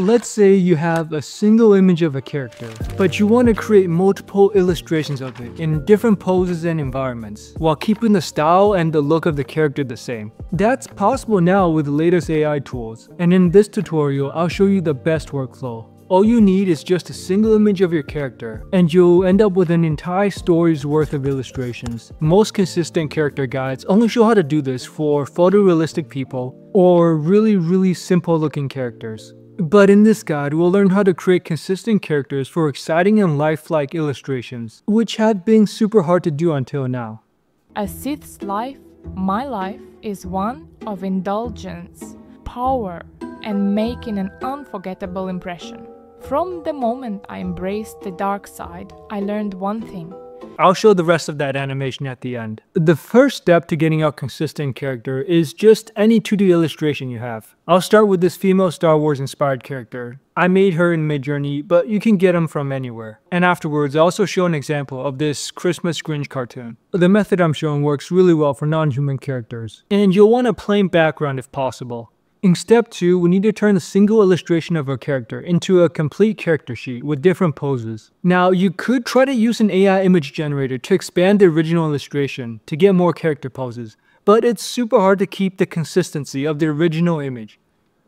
Let's say you have a single image of a character, but you want to create multiple illustrations of it in different poses and environments, while keeping the style and the look of the character the same. That's possible now with the latest AI tools, and in this tutorial I'll show you the best workflow. All you need is just a single image of your character, and you'll end up with an entire story's worth of illustrations. Most consistent character guides only show how to do this for photorealistic people or really really simple looking characters. But in this guide, we'll learn how to create consistent characters for exciting and lifelike illustrations, which have been super hard to do until now. A Sith's life, my life, is one of indulgence, power, and making an unforgettable impression. From the moment I embraced the dark side, I learned one thing. I'll show the rest of that animation at the end. The first step to getting a consistent character is just any 2D illustration you have. I'll start with this female Star Wars inspired character. I made her in Midjourney, but you can get them from anywhere. And afterwards, I also show an example of this Christmas Grinch cartoon. The method I'm showing works really well for non-human characters. And you'll want a plain background if possible. In step 2, we need to turn a single illustration of our character into a complete character sheet with different poses. Now, you could try to use an AI image generator to expand the original illustration to get more character poses, but it's super hard to keep the consistency of the original image.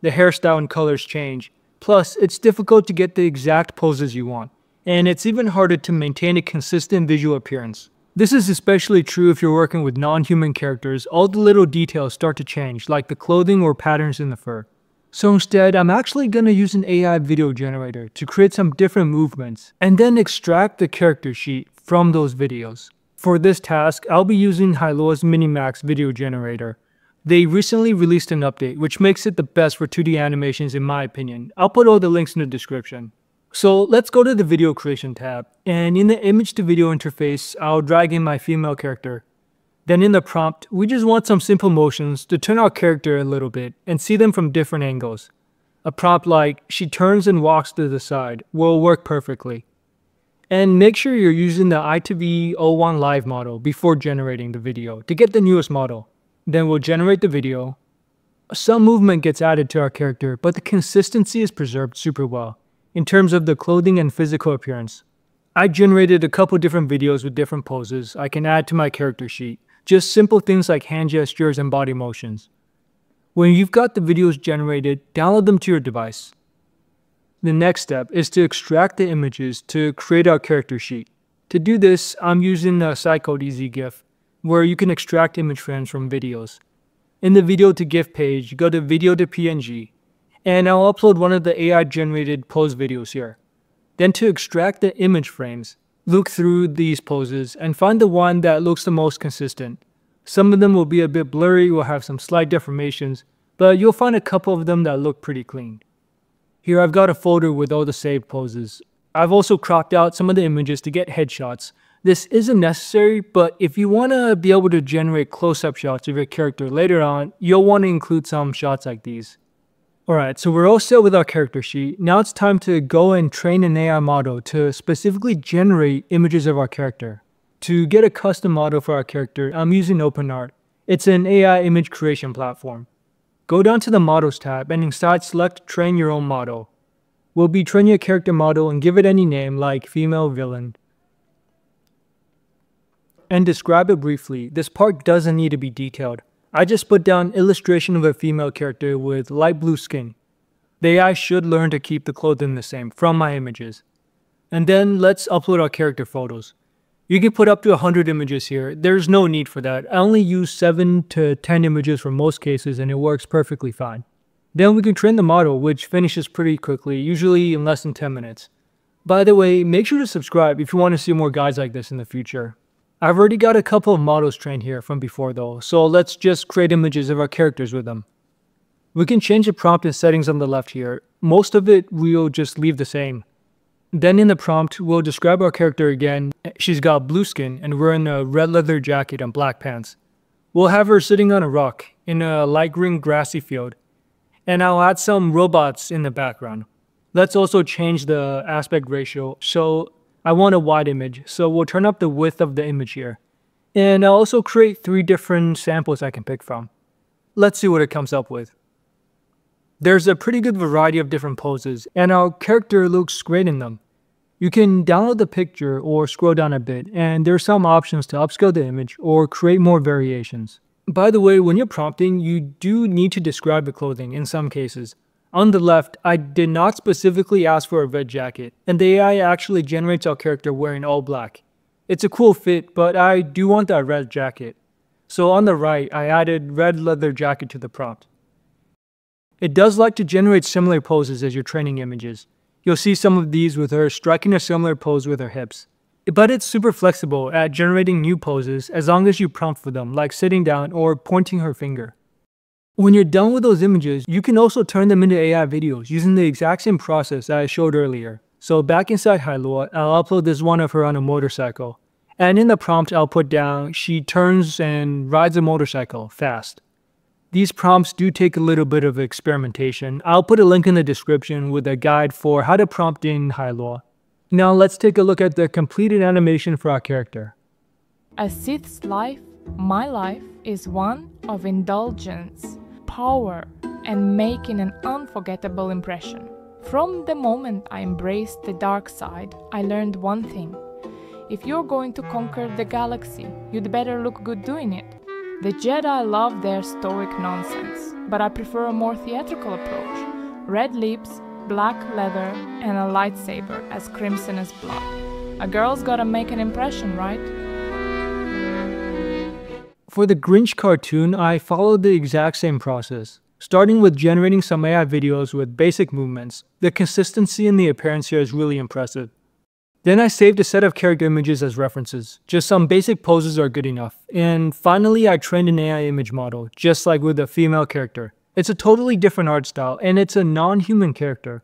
The hairstyle and colors change, plus it's difficult to get the exact poses you want, and it's even harder to maintain a consistent visual appearance. This is especially true if you're working with non-human characters, all the little details start to change, like the clothing or patterns in the fur. So instead, I'm actually going to use an AI video generator to create some different movements, and then extract the character sheet from those videos. For this task, I'll be using Hailuo's Minimax video generator. They recently released an update, which makes it the best for 2D animations in my opinion. I'll put all the links in the description. So let's go to the video creation tab and in the image to video interface, I'll drag in my female character. Then in the prompt, we just want some simple motions to turn our character a little bit and see them from different angles. A prompt like, she turns and walks to the side will work perfectly. And make sure you're using the I2V-01-Live model before generating the video to get the newest model. Then we'll generate the video. Some movement gets added to our character, but the consistency is preserved super well in terms of the clothing and physical appearance. I generated a couple different videos with different poses I can add to my character sheet, just simple things like hand gestures and body motions. When you've got the videos generated, download them to your device. The next step is to extract the images to create our character sheet. To do this, I'm using the SciCode Ezgif, where you can extract image frames from videos. In the video to GIF page, go to video to PNG, and I'll upload one of the AI generated pose videos here. Then to extract the image frames, look through these poses and find the one that looks the most consistent. Some of them will be a bit blurry, will have some slight deformations, but you'll find a couple of them that look pretty clean. Here I've got a folder with all the saved poses. I've also cropped out some of the images to get headshots. This isn't necessary, but if you want to be able to generate close-up shots of your character later on, you'll want to include some shots like these. Alright, so we're all set with our character sheet. Now it's time to go and train an AI model to specifically generate images of our character. To get a custom model for our character, I'm using OpenArt. It's an AI image creation platform. Go down to the Models tab and inside select Train Your Own Model. We'll be training a character model and give it any name like Female Villain. And describe it briefly. This part doesn't need to be detailed. I just put down illustration of a female character with light blue skin. The AI should learn to keep the clothing the same from my images. And then let's upload our character photos. You can put up to 100 images here. There's no need for that. I only use 7 to 10 images for most cases and it works perfectly fine. Then we can train the model, which finishes pretty quickly, usually in less than 10 minutes. By the way, make sure to subscribe if you want to see more guides like this in the future. I've already got a couple of models trained here from before though, so let's just create images of our characters with them. We can change the prompt and settings on the left here. Most of it we'll just leave the same. Then in the prompt, we'll describe our character again. She's got blue skin and wearing a red leather jacket and black pants. We'll have her sitting on a rock in a light green grassy field. And I'll add some robots in the background. Let's also change the aspect ratio so I want a wide image, so we'll turn up the width of the image here. And I'll also create three different samples I can pick from. Let's see what it comes up with. There's a pretty good variety of different poses, and our character looks great in them. You can download the picture or scroll down a bit, and there's some options to upscale the image or create more variations. By the way, when you're prompting, you do need to describe the clothing in some cases. On the left, I did not specifically ask for a red jacket, and the AI actually generates our character wearing all black. It's a cool fit, but I do want that red jacket. So on the right, I added red leather jacket to the prompt. It does like to generate similar poses as your training images. You'll see some of these with her striking a similar pose with her hips. But it's super flexible at generating new poses as long as you prompt for them, like sitting down or pointing her finger. When you're done with those images, you can also turn them into AI videos using the exact same process that I showed earlier. So back inside Hailuo, I'll upload this one of her on a motorcycle. And in the prompt, I'll put down, she turns and rides a motorcycle fast. These prompts do take a little bit of experimentation. I'll put a link in the description with a guide for how to prompt in Hailuo. Now let's take a look at the completed animation for our character. A Sith's life, my life, is one of indulgence, power, and making an unforgettable impression. From the moment I embraced the dark side, I learned one thing. If you're going to conquer the galaxy, you'd better look good doing it. The Jedi love their stoic nonsense, but I prefer a more theatrical approach. Red lips, black leather, and a lightsaber as crimson as blood. A girl's gotta make an impression, right? For the Grinch cartoon, I followed the exact same process. Starting with generating some AI videos with basic movements, the consistency in the appearance here is really impressive. Then I saved a set of character images as references, just some basic poses are good enough. And finally I trained an AI image model, just like with a female character. It's a totally different art style, and it's a non-human character.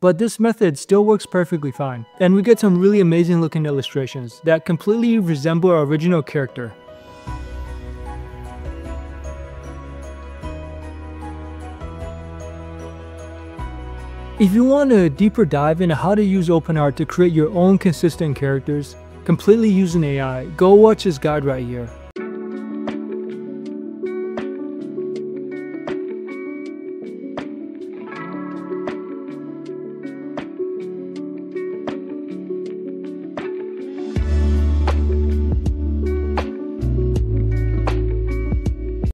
But this method still works perfectly fine, and we get some really amazing looking illustrations that completely resemble our original character. If you want a deeper dive into how to use OpenArt to create your own consistent characters, completely using AI, go watch this guide right here.